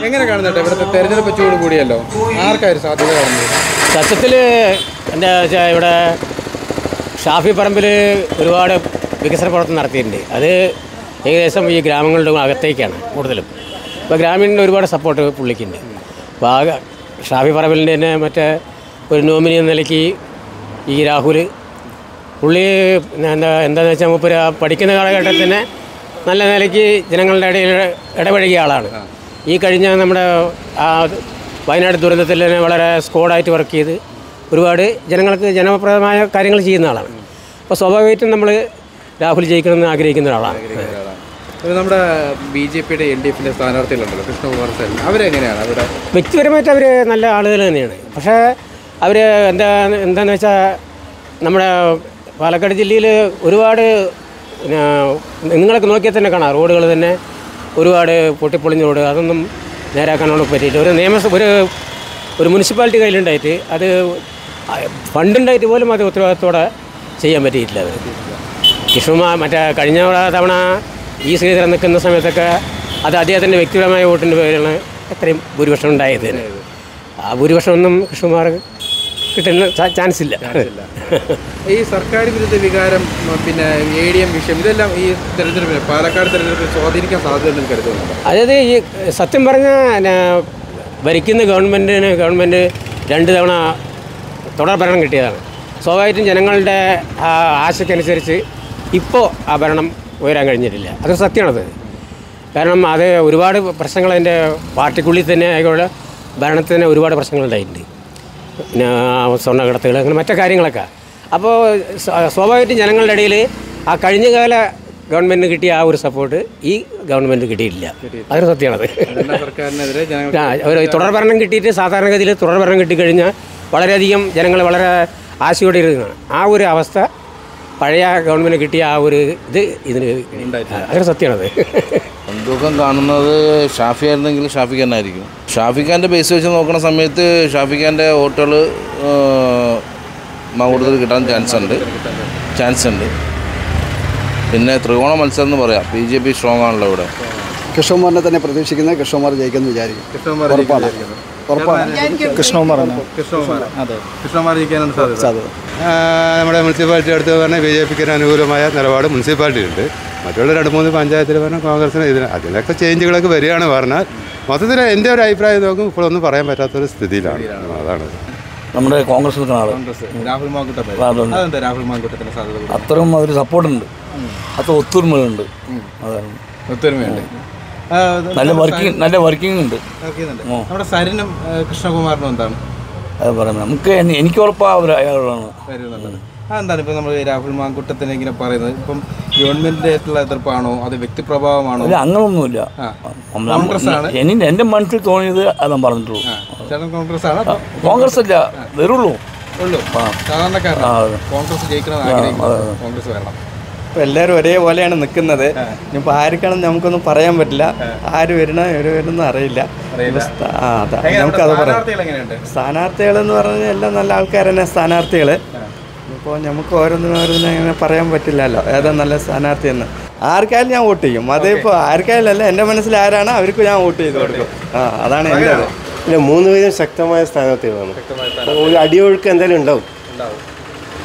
എങ്ങനെ കാണുന്നുണ്ട് ഇവിടുത്തെ തെരഞ്ഞെടുപ്പ് ചൂട് കൂടിയല്ലോ? ആർക്കായിരുന്നു സാധ്യത കാണുന്നത്? സത്യത്തിൽ എന്താ വെച്ചാൽ ഇവിടെ ഷാഫി പറമ്പിൽ ഒരുപാട് വികസന പ്രവർത്തനം നടത്തിയിട്ടുണ്ട്. അത് ഏകദേശം ഈ ഗ്രാമങ്ങളുടെ അകത്തേക്കാണ് കൂടുതലും. ഇപ്പോൾ ഗ്രാമീണ ഒരുപാട് സപ്പോർട്ട് പുള്ളിക്കുണ്ട്. അപ്പോൾ ആ ഷാഫി പറമ്പിലിന്റെ തന്നെ മറ്റേ ഒരു നോമിനി എന്ന നിലയ്ക്ക് ഈ രാഹുൽ പുള്ളി എന്താ എന്താണെന്ന് വെച്ചാൽ മൂപ്പര് പഠിക്കുന്ന കാലഘട്ടത്തിൽ തന്നെ നല്ല നിലയ്ക്ക് ജനങ്ങളുടെ ഇടയിൽ ഇടപഴകിയ ആളാണ്. ഈ കഴിഞ്ഞ നമ്മുടെ ആ വയനാട് ദുരന്തത്തിൽ തന്നെ വളരെ സ്കോഡായിട്ട് വർക്ക് ചെയ്ത് ഒരുപാട് ജനങ്ങൾക്ക് ജനപ്രദമായ കാര്യങ്ങൾ ചെയ്യുന്ന ആളാണ്. അപ്പോൾ സ്വാഭാവികമായിട്ടും നമ്മൾ രാഹുൽ ജയിക്കണമെന്ന് ആഗ്രഹിക്കുന്ന ഒരാളാണ്. നമ്മുടെ ബി ജെ പിയുടെ എൽ ഡി എഫിന്റെ സ്ഥാനാർത്ഥികളുണ്ടല്ലോ കൃഷ്ണകുമാർ സേൻ. അവരെങ്ങനെയാണ് അവിടെ വ്യക്തിപരമായിട്ട് അവർ നല്ല ആളുകൾ തന്നെയാണ്. പക്ഷേ അവർ എന്താ എന്താണെന്ന് വെച്ചാൽ നമ്മുടെ പാലക്കാട് ജില്ലയിൽ ഒരുപാട് നിങ്ങളൊക്കെ നോക്കിയാൽ തന്നെ കാണാം. റോഡുകൾ തന്നെ ഒരുപാട് പൊട്ടിപ്പൊളിഞ്ഞ റോഡ് അതൊന്നും നേരാക്കാനോട് പറ്റിയിട്ട് ഒരു നിയമസഭ ഒരു ഒരു മുനിസിപ്പാലിറ്റി കയ്യിലുണ്ടായിട്ട് അത് ഫണ്ടുണ്ടായിട്ട് പോലും അത് ഉത്തരവാദിത്തോടെ ചെയ്യാൻ പറ്റിയിട്ടില്ല അത്. കൃഷ്ണകുമാർ മറ്റേ കഴിഞ്ഞ തവണ ഈ ശ്രീധരൻ നിൽക്കുന്ന സമയത്തൊക്കെ അത് അദ്ദേഹത്തിന്റെ വ്യക്തിപരമായ വോട്ടിന്റെ പേരിലാണ് അത്രയും ഭൂരിപക്ഷം ഉണ്ടായത്. ആ ഭൂരിപക്ഷമൊന്നും കൃഷ്ണകുമാർ കിട്ടുന്ന ചാൻസ് ഇല്ല ഈ സർക്കാർ വിരുദ്ധ വികാരം പിന്നെ എ ഡി എം വിഷയം ഇതെല്ലാം ഈ തെരഞ്ഞെടുപ്പിന് പാലക്കാട് തെരഞ്ഞെടുപ്പിൽ സ്വാധീനിക്കാൻ സാധ്യതയുണ്ടെന്ന് കരുതുന്നുണ്ട്? അതായത് ഈ സത്യം പറഞ്ഞാൽ ഭരിക്കുന്ന ഗവൺമെന്റിന് ഗവൺമെന്റ് രണ്ട് തവണ തുടർ ഭരണം കിട്ടിയതാണ്. സ്വാഭാവികമായിട്ടും ജനങ്ങളുടെ ആ ആശയ്ക്കനുസരിച്ച് ഇപ്പോൾ ആ ഭരണം ഉയരാൻ കഴിഞ്ഞിട്ടില്ല. അത് സത്യമാണത്. കാരണം അത് ഒരുപാട് പ്രശ്നങ്ങൾ അതിന്റെ പാർട്ടിക്കുള്ളിൽ തന്നെ ആയിക്കോട്ടെ ഭരണത്തിന് ഒരുപാട് പ്രശ്നങ്ങൾ പ്രശ്നങ്ങളുണ്ടായിട്ടുണ്ട്. പിന്നെ സ്വർണക്കടത്തുകൾ അങ്ങനെ മറ്റു കാര്യങ്ങളൊക്കെ. അപ്പോൾ സ്വ- സ്വാഭാവികമായിട്ടും ജനങ്ങളുടെ ഇടയിൽ ആ കഴിഞ്ഞ കാല ഗവൺമെന്റിന് കിട്ടിയ ആ ഒരു സപ്പോർട്ട് ഈ ഗവൺമെന്റ് കിട്ടിയിട്ടില്ല. അതൊരു സത്യമാണത് ഒരു തുടർ ഭരണം കിട്ടിയിട്ട് സാധാരണഗതിയിൽ തുടർ ഭരണം കിട്ടിക്കഴിഞ്ഞാൽ വളരെയധികം ജനങ്ങൾ വളരെ ആശയോടെ ഇരുന്നതാണ് ആ ഒരു അവസ്ഥ പഴയ ഗവൺമെന്റ് കിട്ടിയ ആ ഒരു ഇത് ഇതിന് അതൊരു സത്യമാണത്. ദുഃഖം കാണുന്നത് ഷാഫി ആയിരുന്നെങ്കിൽ ഷാഫിക്ക് തന്നെ ആയിരിക്കും. ഷാഫി ഖാന്റെ ബേസ് വെച്ച് നോക്കുന്ന സമയത്ത് ഷാഫി ഖാന്റെ വോട്ടുകൾ കൂടുതൽ കിട്ടാൻ ചാൻസ് ഉണ്ട്. ചാൻസ് ഉണ്ട്. പിന്നെ ത്രികോണ മത്സരം എന്ന് പറയാം. ബി ജെ പി സ്ട്രോങ് ആണല്ലോ ഇവിടെ. കൃഷ്ണകുമാറിനെ തന്നെ പ്രതീക്ഷിക്കുന്നത് കൃഷ്ണകുമാർ ജയിക്കുന്നു വിചാരിക്കും ഉറപ്പാണ്. കൃഷ്ണകുമാറാണ് കൃഷ്ണകുമാർ. ജയിക്കാനാണ് സാധ്യത. സാധ്യത. നമ്മുടെ മുനിസിപ്പാലിറ്റി അടുത്ത് പറഞ്ഞാൽ ബി ജെ പിക്ക് അനുകൂലമായ നിലപാട് മുനിസിപ്പാലിറ്റി ഉണ്ട് മറ്റുള്ള രണ്ട് മൂന്ന് പഞ്ചായത്തിൽ പറഞ്ഞാൽ കോൺഗ്രസിന് ഇതിന് അതിനൊക്കെ ചേഞ്ചുകളൊക്കെ വരികയാണ് പറഞ്ഞാൽ മൊത്തത്തിൽ എന്റെ ഒരു അഭിപ്രായം നോക്കും ഇപ്പോഴൊന്നും പറയാൻ പറ്റാത്തൊരു സ്ഥിതിയിലാണ്. അതാണ്. നമ്മുടെ കോൺഗ്രസ് നിൽക്കുന്ന കോൺഗ്രസ്. രാഹുൽ മാങ്കുട്ടം രാഹുൽ. സാധ്യത അത്രയും ഒരു സപ്പോർട്ടുണ്ട്. അത്ര ഒത്തൊരുമകളുണ്ട് അതാണ്. ഒത്തൊരുമയുണ്ട്. നല്ല വർക്കിംഗ് നല്ല വർക്കിംഗ് ഉണ്ട്. നമ്മുടെ സരിനും കൃഷ്ണകുമാറിനും എന്താണ്? അത് പറയുന്നത് നമുക്ക് എനിക്ക് ഉറപ്പാണ് അയാളാണ് അതെന്താണ് ഇപ്പം നമ്മൾ രാഹുൽ മാങ്കുട്ടത്തിന് ഇങ്ങനെ പറയുന്നത്? ഇപ്പം ഗവൺമെന്റിന്റെ ആയിട്ടുള്ള എതിർപ്പാണോ? അത് വ്യക്തിപ്രഭാവമാണോ അല്ല അങ്ങനൊന്നുമില്ല. കോൺഗ്രസ് ആണ്. എനി എന്റെ മനസ്സിൽ തോന്നിയത് അതാ പറഞ്ഞിട്ടുള്ളൂ. ചേട്ടൻ കോൺഗ്രസ് ആണ്. കോൺഗ്രസ് അല്ല വരുള്ളൂ. ഉള്ളൂ. കോൺഗ്രസ് ജയിക്കണം കോൺഗ്രസ് വരണം. ഇപ്പം എല്ലാവരും ഒരേപോലെയാണ് നിൽക്കുന്നത്. ഇനിയിപ്പോൾ ആർക്കാണെന്ന് നമുക്കൊന്നും പറയാൻ പറ്റില്ല. ആര് വരണോ ഇവർ വരുന്ന അറിയില്ല. ആ അതാ. നമുക്കത് പറയാം. സ്ഥാനാർത്ഥികൾ എന്ന് പറഞ്ഞാൽ എല്ലാം നല്ല ആൾക്കാർ തന്നെ സ്ഥാനാർത്ഥികൾ ഇപ്പോൾ നമുക്ക് ഓരോന്നിനും ഓരോന്നിനും അങ്ങനെ പറയാൻ പറ്റില്ലല്ലോ. ഏതാ നല്ല സ്ഥാനാർത്ഥി എന്ന്. ആർക്കായാലും ഞാൻ വോട്ട് ചെയ്യും. അതിപ്പോൾ ആർക്കായാലല്ല അല്ല എന്റെ മനസ്സിൽ ആരാണ് അവർക്ക് ഞാൻ വോട്ട് ചെയ്ത് കൊടുക്കും. ആ അതാണ് എന്റെ ഇല്ല മൂന്ന് പേരും ശക്തമായ സ്ഥാനാർത്ഥികളാണ്. ഒരു അടിയൊഴുക്ക് എന്തായാലും ഉണ്ടാവും.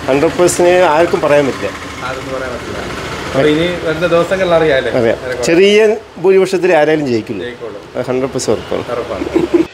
ഹൺഡ്രഡ് പേഴ്സന്റ് ആർക്കും പറയാൻ പറ്റില്ല. അതൊന്നും പറയാൻ പറ്റില്ല. ഇനി വരുന്ന ദിവസങ്ങളിൽ അറിയാല്ലേ അറിയാം. ചെറിയ ഭൂരിപക്ഷത്തിൽ ആരായാലും ജയിക്കില്ല. ഹൺഡ്രഡ് പേഴ്സന്റ് ഉറപ്പാണ്. ഉറപ്പാണ്.